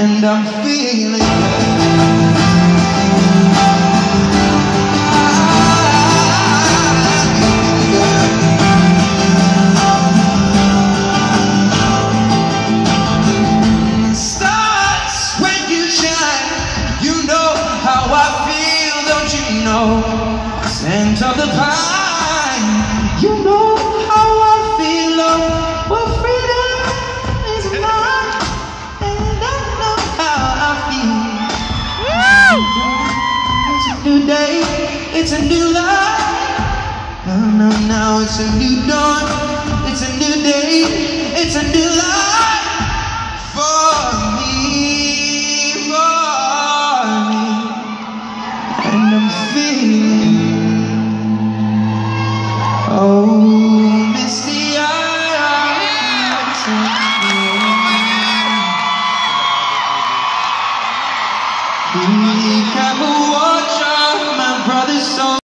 and I'm feeling Starts when you shine. You know how I feel, don't you know? Scent of the pine. You know No, no, no, it's a new dawn, it's a new day, it's a new life for me, for me, and I'm feeling. Oh, misty eyes. Careful, watch